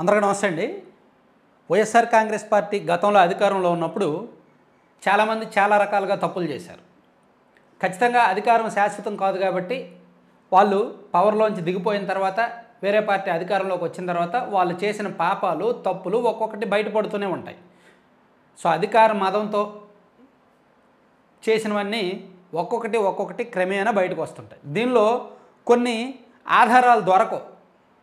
అందరికీ నమస్తే అండి. వైఎస్ఆర్ కాంగ్రెస్ పార్టీ గతంలో అధికారంలో ఉన్నప్పుడు చాలామంది చాలా రకాలుగా తప్పులు చేశారు. ఖచ్చితంగా అధికారం శాశ్వతం కాదు కాబట్టి వాళ్ళు పవర్లోంచి దిగిపోయిన తర్వాత వేరే పార్టీ అధికారంలోకి వచ్చిన తర్వాత వాళ్ళు చేసిన పాపాలు తప్పులు ఒక్కొక్కటి బయటపడుతూనే ఉంటాయి. సో అధికార మదంతో చేసినవన్నీ ఒక్కొక్కటి ఒక్కొక్కటి క్రమేణా బయటకు వస్తుంటాయి. దీనిలో కొన్ని ఆధారాలు దొరకవు.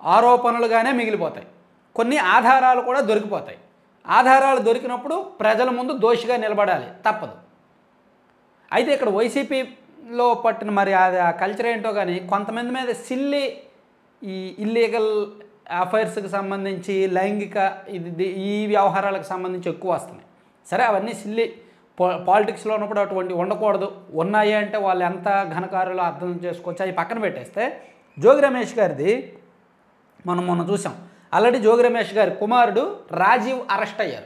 ఆరోపణలుగానే మిగిలిపోతాయి. కొన్ని ఆధారాలు కూడా దొరికిపోతాయి. ఆధారాలు దొరికినప్పుడు ప్రజల ముందు దోషిగా నిలబడాలి. తప్పదు. అయితే ఇక్కడ వైసీపీలో పట్టిన మరి అది ఆ కల్చర్ ఏంటో కానీ కొంతమంది మీద సిల్లి ఈ ఇల్లీగల్ అఫైర్స్కి సంబంధించి లైంగిక ఇది ఈ వ్యవహారాలకు సంబంధించి ఎక్కువ వస్తున్నాయి. సరే అవన్నీ సిల్లి పా పాలిటిక్స్లో ఉన్నప్పుడు అటువంటి ఉండకూడదు. ఉన్నాయి అంటే వాళ్ళు ఎంత ఘనకారులు అర్థం చేసుకోవచ్చు? అవి పక్కన పెట్టేస్తే జోగి రమేష్ గారిది మనం మొన్న చూసాం. ఆల్రెడీ జోగి రమేష్ గారి కుమారుడు రాజీవ్ అరెస్ట్ అయ్యారు.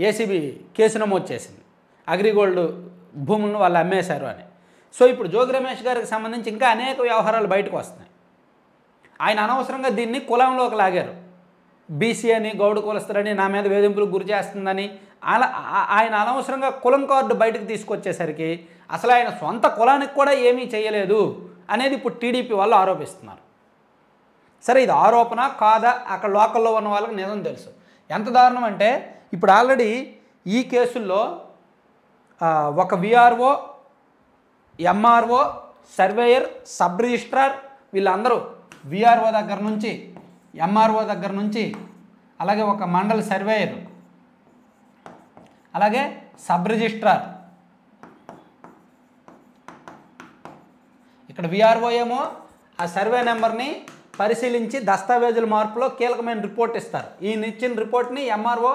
ఏసీబీ కేసు నమోదు చేసింది. అగ్రిగోల్డ్ భూములను వాళ్ళు అమ్మేశారు అని. సో ఇప్పుడు జోగి రమేష్ గారికి సంబంధించి ఇంకా అనేక వ్యవహారాలు బయటకు వస్తున్నాయి. ఆయన అనవసరంగా దీన్ని కులంలోకి లాగారు. బీసీ అని గౌడు కులస్తారని నా మీద వేధింపులకు గురి చేస్తుందని అలా ఆ- ఆయన అనవసరంగా కులం కార్డు బయటకు తీసుకొచ్చేసరికి అసలు ఆయన సొంత కులానికి కూడా ఏమీ చేయలేదు అనేది ఇప్పుడు టీడీపీ వాళ్ళు ఆరోపిస్తున్నారు. సరే ఇది ఆరోపణ కాదా? అక్కడ లోకల్లో ఉన్న వాళ్ళకి నిజం తెలుసు. ఎంత దారుణం అంటే ఇప్పుడు ఆల్రెడీ ఈ కేసుల్లో ఒక VRO MRO surveyor sub registrar వీళ్ళందరూ విఆర్ఓ దగ్గర నుంచి ఎంఆర్ఓ దగ్గర నుంచి అలాగే ఒక మండల సర్వేయర్ అలాగే సబ్ రిజిస్ట్రార్. ఇక్కడ విఆర్ఓ ఏమో ఆ సర్వే నెంబర్ని పరిశీలించి దస్తావేజుల మార్పులో కీలకమైన రిపోర్ట్ ఇస్తారు. ఈయన ఇచ్చిన రిపోర్ట్ని ఎంఆర్ఓ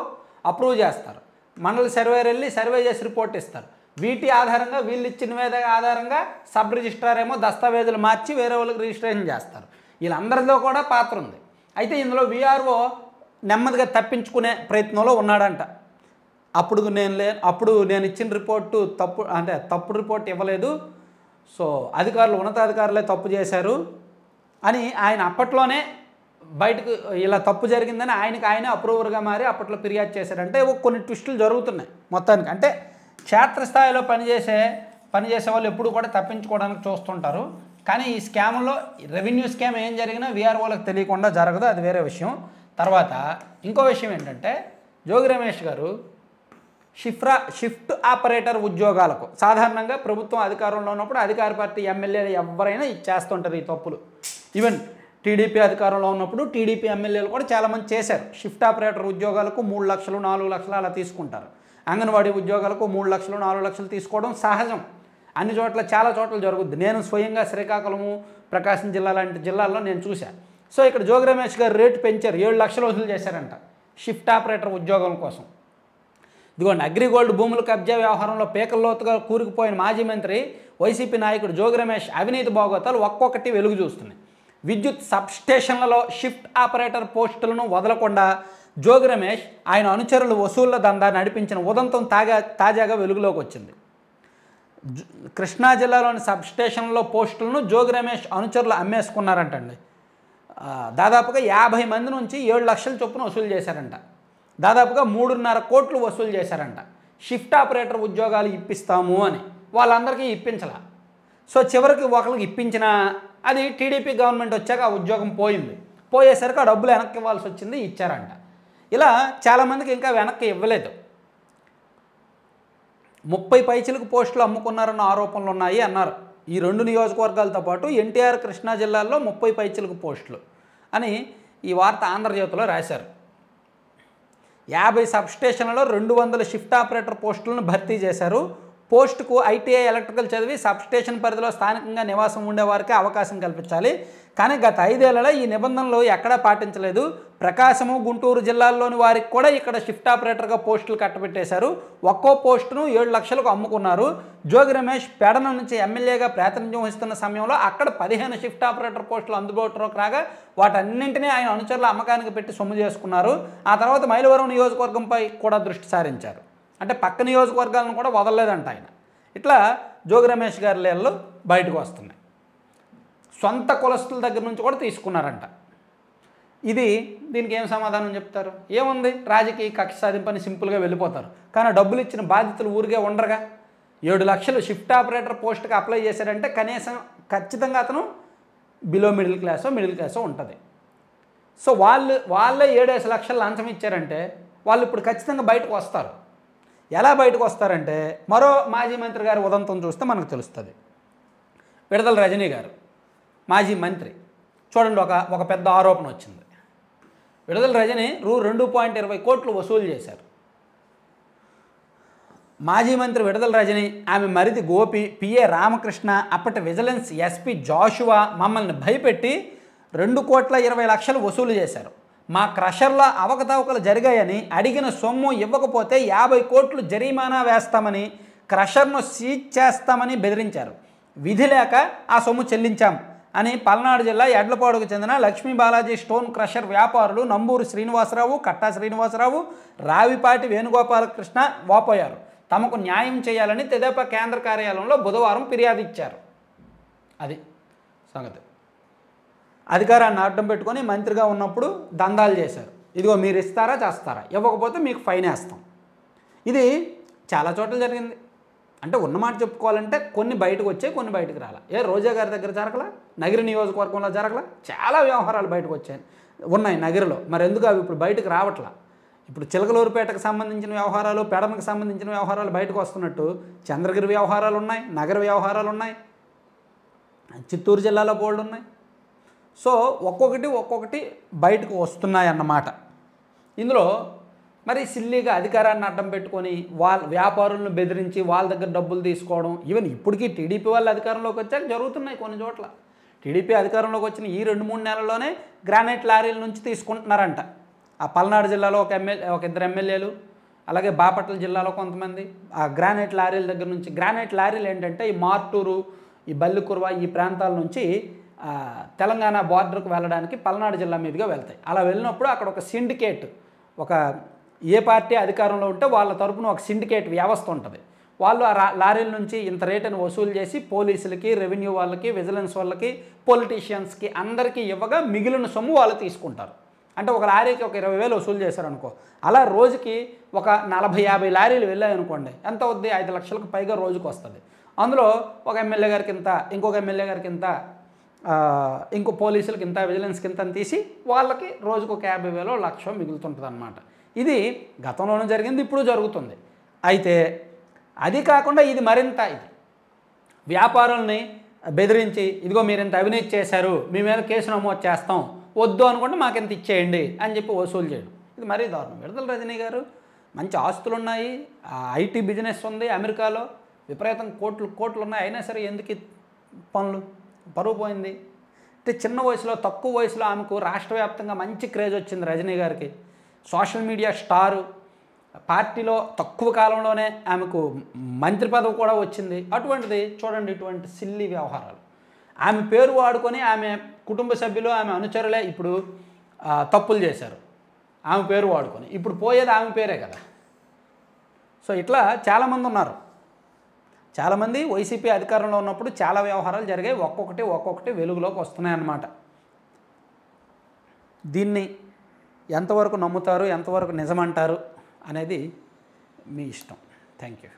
అప్రూవ్ చేస్తారు. మండల సర్వేర్ వెళ్ళి సర్వే చేసి రిపోర్ట్ ఇస్తారు. వీటి ఆధారంగా వీళ్ళు ఇచ్చిన మీద ఆధారంగా సబ్ రిజిస్ట్రార్ ఏమో దస్తావేజులు మార్చి వేరే వాళ్ళకి రిజిస్ట్రేషన్ చేస్తారు. వీళ్ళందరిలో కూడా పాత్ర ఉంది. అయితే ఇందులో విఆర్ఓ నెమ్మదిగా తప్పించుకునే ప్రయత్నంలో ఉన్నాడంట. అప్పుడు నేను లే అప్పుడు నేను ఇచ్చిన రిపోర్టు తప్పు అంటే తప్పుడు రిపోర్ట్ ఇవ్వలేదు. సో అధికారులు ఉన్నతాధికారులే తప్పు చేశారు. అని ఆయన అప్పట్లోనే బయటకు ఇలా తప్పు జరిగిందని ఆయనకి ఆయన అప్రూవర్గా మారి అప్పట్లో ఫిర్యాదు చేశారంటే కొన్ని ట్విస్టులు జరుగుతున్నాయి మొత్తానికి. అంటే క్షేత్రస్థాయిలో పనిచేసే పనిచేసే వాళ్ళు ఎప్పుడు కూడా తప్పించుకోవడానికి చూస్తుంటారు. కానీ ఈ స్కామ్లో రెవెన్యూ స్కామ్ ఏం జరిగినా వీఆర్ఓలకు తెలియకుండా జరగదు అది వేరే విషయం. తర్వాత ఇంకో విషయం ఏంటంటే జోగి రమేష్ గారు షిఫ్రా షిఫ్ట్ ఆపరేటర్ ఉద్యోగాలకు. సాధారణంగా ప్రభుత్వం అధికారంలో ఉన్నప్పుడు అధికార పార్టీ ఎమ్మెల్యేలు ఎవరైనా చేస్తుంటారు ఈ తప్పులు. ఈవెన్ టీడీపీ అధికారంలో ఉన్నప్పుడు టీడీపీ ఎమ్మెల్యేలు కూడా చాలామంది చేశారు. షిఫ్ట్ ఆపరేటర్ ఉద్యోగాలకు మూడు లక్షలు నాలుగు లక్షలు అలా తీసుకుంటారు. అంగన్వాడీ ఉద్యోగాలకు మూడు లక్షలు నాలుగు లక్షలు తీసుకోవడం సహజం. అన్ని చోట్ల చాలా చోట్ల జరుగుద్ది. నేను స్వయంగా శ్రీకాకుళము ప్రకాశం జిల్లా లాంటి జిల్లాల్లో నేను చూశాను సో ఇక్కడ జోగి రమేష్ గారు రేటు పెంచారు. ఏడు లక్షలు వసూలు చేశారంట షిఫ్ట్ ఆపరేటర్ ఉద్యోగం కోసం. ఇదిగోండి అగ్రిగోల్డ్ భూముల కబ్జా వ్యవహారంలో పీకల్లోతుగా కూరుకుపోయిన మాజీ మంత్రి వైసీపీ నాయకుడు జోగి రమేష్ అవినీతి భాగోతాలు ఒక్కొక్కటి వెలుగు చూస్తున్నాయి. విద్యుత్ సబ్స్టేషన్లలో షిఫ్ట్ ఆపరేటర్ పోస్టులను వదలకుండా జోగి రమేష్ ఆయన అనుచరులు వసూళ్ళ దందా నడిపించిన ఉదంతం తాగా తాజాగా వెలుగులోకి వచ్చింది. కృష్ణా జిల్లాలోని సబ్స్టేషన్లో పోస్టులను జోగి రమేష్ అనుచరులు అమ్మేసుకున్నారంటండి. దాదాపుగా యాభై మంది నుంచి ఏడు లక్షల చొప్పున వసూలు చేశారంట. దాదాపుగా మూడున్నర కోట్లు వసూలు చేశారంట. షిఫ్ట్ ఆపరేటర్ ఉద్యోగాలు ఇప్పిస్తాము అని. వాళ్ళందరికీ ఇప్పించాల. సో చివరికి ఒకరికి ఇప్పించిన అది టీడీపీ గవర్నమెంట్ వచ్చాక ఆ ఉద్యోగం పోయింది. పోయేసరికి ఆ డబ్బులు వెనక్కి ఇవ్వాల్సి వచ్చింది ఇచ్చారంట. ఇలా చాలామందికి ఇంకా వెనక్కి ఇవ్వలేదు. ముప్పై పైచిలకు పోస్టులు అమ్ముకున్నారన్న ఆరోపణలు ఉన్నాయి అన్నారు. ఈ రెండు నియోజకవర్గాలతో పాటు ఎన్టీఆర్ కృష్ణా జిల్లాల్లో ముప్పై పైచిలకు పోస్టులు అని ఈ వార్త ఆంధ్రజ్యోతిలో రాశారు. యాభై సబ్స్టేషన్లలో రెండు వందల షిఫ్ట్ ఆపరేటర్ పోస్టులను భర్తీ చేశారు. పోస్టుకు ఐటీఐ ఎలక్ట్రికల్ చదివి సబ్స్టేషన్ పరిధిలో స్థానికంగా నివాసం ఉండేవారికే అవకాశం కల్పించాలి. కానీ గత ఐదేళ్ళలో ఈ నిబంధనలు ఎక్కడా పాటించలేదు. ప్రకాశము గుంటూరు జిల్లాల్లోని వారికి కూడా ఇక్కడ షిఫ్ట్ ఆపరేటర్గా పోస్టులు కట్టబెట్టేశారు. ఒక్కో పోస్టును ఏడు లక్షలకు అమ్ముకున్నారు. జోగి రమేష్ పెడన నుంచి ఎమ్మెల్యేగా ప్రాతినిధ్యం వహిస్తున్న సమయంలో అక్కడ పదిహేను షిఫ్ట్ ఆపరేటర్ పోస్టులు అందుబాటులోకి రాగా వాటన్నింటినీ ఆయన అనుచరుల అమ్మకానికి పెట్టి సొమ్ము చేసుకున్నారు. ఆ తర్వాత మైలవరం నియోజకవర్గంపై కూడా దృష్టి సారించారు. అంటే పక్క నియోజకవర్గాలను కూడా వదలలేదంట ఆయన. ఇట్లా జోగి రమేష్ గారి లేళ్ళు బయటకు వస్తున్నాయి. సొంత కులస్తుల దగ్గర నుంచి కూడా తీసుకున్నారంట. ఇది దీనికి ఏం సమాధానం చెప్తారు? ఏముంది? రాజకీయ కక్ష సాధింపని సింపుల్గా వెళ్ళిపోతారు. కానీ డబ్బులు ఇచ్చిన బాధితులు ఊరికే ఉండరుగా. ఏడు లక్షలు షిఫ్ట్ ఆపరేటర్ పోస్ట్కి అప్లై చేశారంటే కనీసం ఖచ్చితంగా అతను బిలో మిడిల్ క్లాసో మిడిల్ క్లాసో ఉంటుంది. సో వాళ్ళు వాళ్ళే ఏడేసి లక్షలు లంచం ఇచ్చారంటే వాళ్ళు ఇప్పుడు ఖచ్చితంగా బయటకు వస్తారు. ఎలా బయటకు వస్తారంటే మరో మాజీ మంత్రి గారి ఉదంతం చూస్తే మనకు తెలుస్తుంది. విడదల రజనీ గారు మాజీ మంత్రి. చూడండి ఒక ఒక పెద్ద ఆరోపణ వచ్చింది. విడుదల రజని రూ రెండు పాయింట్ ఇరవై కోట్లు వసూలు చేశారు. మాజీ మంత్రి విడుదల రజని ఆమె మరిది గోపి పిఏ రామకృష్ణ అప్పటి విజిలెన్స్ ఎస్పీ జాషువా మమ్మల్ని భయపెట్టి రెండు కోట్ల ఇరవై లక్షలు వసూలు చేశారు. మా క్రషర్లో అవకతవకలు జరిగాయని అడిగిన సొమ్ము ఇవ్వకపోతే యాభై కోట్లు జరిమానా వేస్తామని క్రషర్ను సీజ్ చేస్తామని బెదిరించారు. విధి లేక ఆ సొమ్ము చెల్లించాం అని పల్నాడు జిల్లా ఎడ్లపాడుకు చెందిన లక్ష్మీ బాలాజీ స్టోన్ క్రషర్ వ్యాపారులు నంబూరు శ్రీనివాసరావు కట్టా శ్రీనివాసరావు రావిపాటి వేణుగోపాలకృష్ణ వాపోయారు. తమకు న్యాయం చేయాలని తెదేపా కేంద్ర కార్యాలయంలో బుధవారం ఫిర్యాదు ఇచ్చారు. అది సంగతి. అధికారాన్ని అడ్డం పెట్టుకొని మంత్రిగా ఉన్నప్పుడు దందాలు చేశారు. ఇదిగో మీరు ఇస్తారా చేస్తారా? ఇవ్వకపోతే మీకు ఫైన్ వేస్తాం. ఇది చాలా చోట్ల జరిగింది. అంటే ఉన్నమాట చెప్పుకోవాలంటే కొన్ని బయటకు వచ్చాయి కొన్ని బయటకు రాలా. ఏ రోజా గారి దగ్గర జరగలా? నగిరి నియోజకవర్గంలో జరగలా? చాలా వ్యవహారాలు బయటకు వచ్చాయి. ఉన్నాయి నగిరిలో. మరి ఎందుకు అవి ఇప్పుడు బయటకు రావట్లా? ఇప్పుడు చిలకలూరుపేటకు సంబంధించిన వ్యవహారాలు పెడమకు సంబంధించిన వ్యవహారాలు బయటకు వస్తున్నట్టు చంద్రగిరి వ్యవహారాలు ఉన్నాయి నగర వ్యవహారాలు ఉన్నాయి చిత్తూరు జిల్లాలో బోల్డ్ ఉన్నాయి. సో ఒక్కొక్కటి ఒక్కొక్కటి బయటకు వస్తున్నాయి అన్నమాట ఇందులో మరి సిల్లీగా అధికారాన్ని అడ్డం పెట్టుకొని వాళ్ళ వ్యాపారులను బెదిరించి వాళ్ళ దగ్గర డబ్బులు తీసుకోవడం ఈవెన్ ఇప్పటికీ టీడీపీ వాళ్ళు అధికారంలోకి వచ్చాక జరుగుతున్నాయి కొన్ని చోట్ల. టీడీపీ అధికారంలోకి వచ్చిన ఈ రెండు మూడు నెలల్లోనే గ్రానైట్ లారీల నుంచి తీసుకుంటున్నారంట. ఆ పల్నాడు జిల్లాలో ఒక ఎమ్మెల్యే ఒక ఇద్దరు ఎమ్మెల్యేలు అలాగే బాపట్ల జిల్లాలో కొంతమంది. ఆ గ్రానైట్ లారీల దగ్గర నుంచి గ్రానైట్ లారీలు ఏంటంటే ఈ మార్టూరు ఈ బల్లికుర్వ ఈ ప్రాంతాల నుంచి తెలంగాణ బార్డర్కు వెళ్ళడానికి పల్నాడు జిల్లా మీదుగా వెళ్తాయి. అలా వెళ్ళినప్పుడు అక్కడ ఒక సిండికేట్ ఒక ఏ పార్టీ అధికారంలో ఉంటే వాళ్ళ తరపున ఒక సిండికేట్ వ్యవస్థ ఉంటుంది. వాళ్ళు ఆ లారీల నుంచి ఇంత రేటును వసూలు చేసి పోలీసులకి రెవెన్యూ వాళ్ళకి విజిలెన్స్ వాళ్ళకి పొలిటీషియన్స్కి అందరికీ ఇవ్వగా మిగిలిన సొమ్ము వాళ్ళు తీసుకుంటారు. అంటే ఒక లారీకి ఒక ఇరవై వేలు వసూలు చేశారనుకో అలా రోజుకి ఒక నలభై యాభై లారీలు వెళ్ళాయనుకోండి ఎంత అవుద్ది? ఐదు లక్షలకు పైగా రోజుకు వస్తుంది అందులో ఒక ఎమ్మెల్యే గారికి ఇంత ఇంకొక ఎమ్మెల్యే గారికి ఇంత ఇంకో పోలీసులకి ఇంత విజిలెన్స్కి ఇంత తీసి వాళ్ళకి రోజుకు ఒక యాభై వేలో లక్ష మిగులుతుంటుంది అనమాట ఇది గతంలోనూ జరిగింది ఇప్పుడు జరుగుతుంది. అయితే అది కాకుండా ఇది మరింత ఇది. వ్యాపారుల్ని బెదిరించి ఇదిగో మీరు ఇంత అవినీతి చేశారు మీ మీద కేసు నమోదు చేస్తాం వద్దు అనుకుంటే మాకు ఇంత ఇచ్చేయండి అని చెప్పి వసూలు చేయడం. ఇది మరీ దారుణం. విడుదల రజనీ గారు మంచి ఆస్తులు ఉన్నాయి ఐటీ బిజినెస్ ఉంది అమెరికాలో విపరీతం కోట్లు కోట్లు ఉన్నాయి అయినా సరే ఎందుకు పనులు? పరువు పోయింది. అంటే చిన్న వయసులో తక్కువ వయసులో ఆమెకు రాష్ట్ర వ్యాప్తంగా మంచి క్రేజ్ వచ్చింది రజనీ గారికి. Social media star. పార్టీలో తక్కువ కాలంలోనే ఆమెకు మంత్రి పదవి కూడా వచ్చింది. అటువంటిది చూడండి ఇటువంటి సిల్లి వ్యవహారాలు. ఆమె పేరు వాడుకొని ఆమె కుటుంబ సభ్యులు ఆమె అనుచరులే ఇప్పుడు తప్పులు చేశారు. ఆమె పేరు వాడుకొని. ఇప్పుడు పోయేది ఆమె పేరే కదా. సో ఇట్లా చాలామంది ఉన్నారు. చాలామంది వైసీపీ అధికారంలో ఉన్నప్పుడు చాలా వ్యవహారాలు జరిగాయి. ఒక్కొక్కటి ఒక్కొక్కటి వెలుగులోకి వస్తున్నాయి అన్నమాట. దీన్ని ఎంతవరకు నమ్ముతారు ఎంతవరకు నిజమంటారు అనేది మీ ఇష్టం. Thank you.